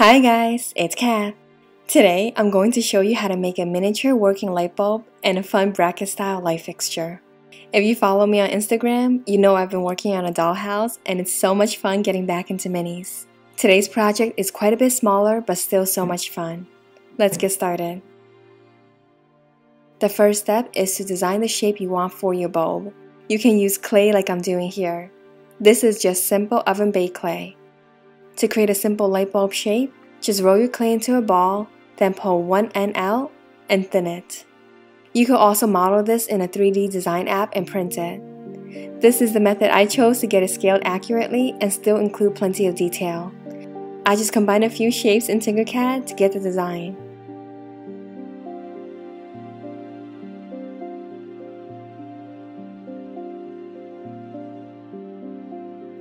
Hi guys, it's Kat. Today, I'm going to show you how to make a miniature working light bulb and a fun bracket style light fixture. If you follow me on Instagram, you know I've been working on a dollhouse and it's so much fun getting back into minis. Today's project is quite a bit smaller but still so much fun. Let's get started. The first step is to design the shape you want for your bulb. You can use clay like I'm doing here. This is just simple oven baked clay. To create a simple light bulb shape, just roll your clay into a ball, then pull one end out and thin it. You could also model this in a 3D design app and print it. This is the method I chose to get it scaled accurately and still include plenty of detail. I just combined a few shapes in Tinkercad to get the design.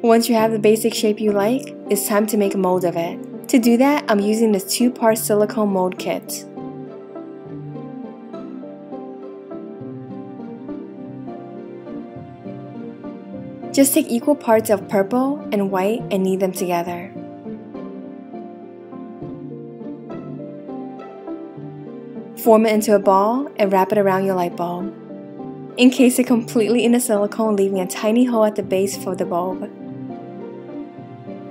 Once you have the basic shape you like, it's time to make a mold of it. To do that, I'm using this two-part silicone mold kit. Just take equal parts of purple and white and knead them together. Form it into a ball and wrap it around your light bulb. Encase it completely in the silicone leaving a tiny hole at the base for the bulb.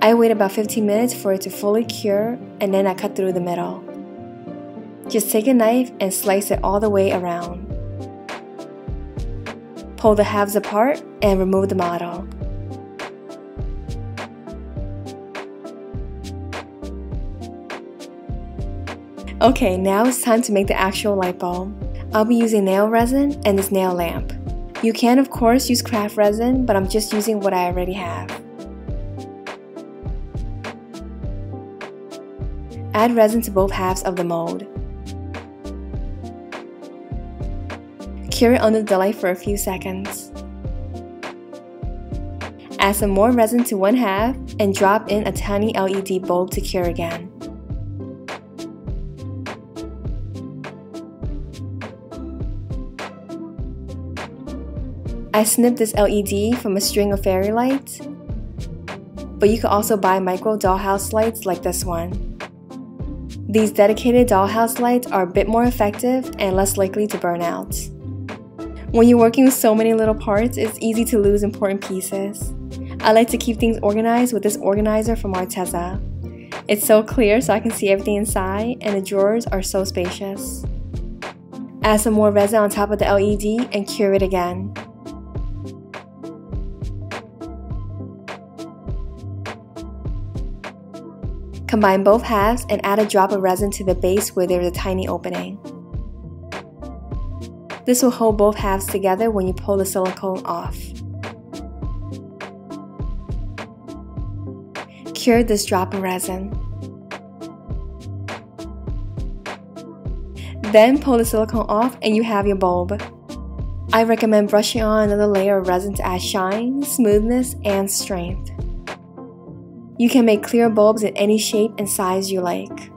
I wait about 15 minutes for it to fully cure and then I cut through the middle. Just take a knife and slice it all the way around. Pull the halves apart and remove the model. Okay, now it's time to make the actual light bulb. I'll be using nail resin and this nail lamp. You can of course use craft resin, but I'm just using what I already have. Add resin to both halves of the mold. Cure it under the light for a few seconds. Add some more resin to one half and drop in a tiny LED bulb to cure again. I snipped this LED from a string of fairy lights, but you can also buy micro dollhouse lights like this one. These dedicated dollhouse lights are a bit more effective and less likely to burn out. When you're working with so many little parts, it's easy to lose important pieces. I like to keep things organized with this organizer from Arteza. It's so clear so I can see everything inside and the drawers are so spacious. Add some more resin on top of the LED and cure it again. Combine both halves and add a drop of resin to the base where there is a tiny opening. This will hold both halves together when you pull the silicone off. Cure this drop of resin. Then pull the silicone off and you have your bulb. I recommend brushing on another layer of resin to add shine, smoothness, and strength. You can make clear bulbs in any shape and size you like.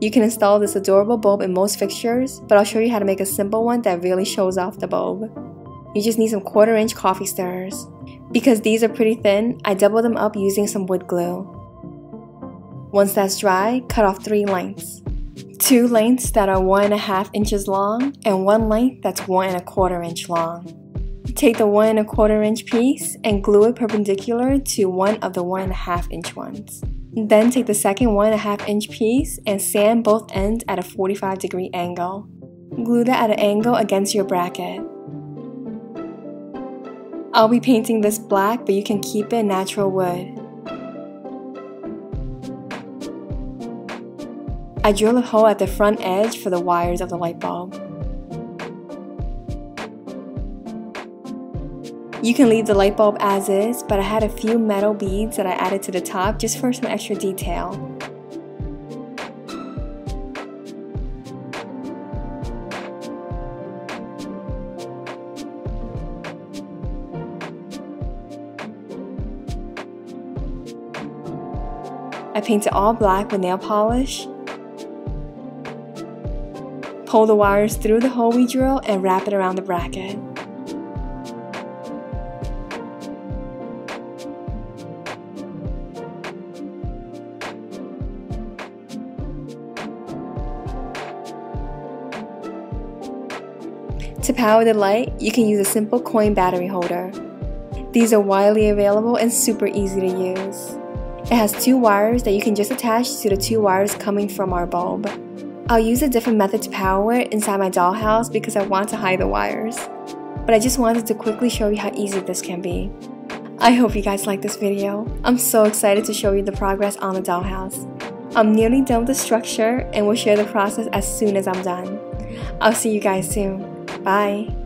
You can install this adorable bulb in most fixtures, but I'll show you how to make a simple one that really shows off the bulb. You just need some quarter inch coffee stirrers. Because these are pretty thin, I double them up using some wood glue. Once that's dry, cut off three lengths. Two lengths that are one and a half inches long, and one length that's one and a quarter inch long. Take the one and a quarter inch piece and glue it perpendicular to one of the one and a half inch ones. Then take the second one and a half inch piece and sand both ends at a 45 degree angle. Glue that at an angle against your bracket. I'll be painting this black, but you can keep it natural wood. I drill a hole at the front edge for the wires of the light bulb. You can leave the light bulb as is, but I had a few metal beads that I added to the top just for some extra detail. I painted all black with nail polish. Pull the wires through the hole we drill and wrap it around the bracket. To power the light, you can use a simple coin battery holder. These are widely available and super easy to use. It has two wires that you can just attach to the two wires coming from our bulb. I'll use a different method to power it inside my dollhouse because I want to hide the wires. But I just wanted to quickly show you how easy this can be. I hope you guys like this video. I'm so excited to show you the progress on the dollhouse. I'm nearly done with the structure and will share the process as soon as I'm done. I'll see you guys soon. Bye.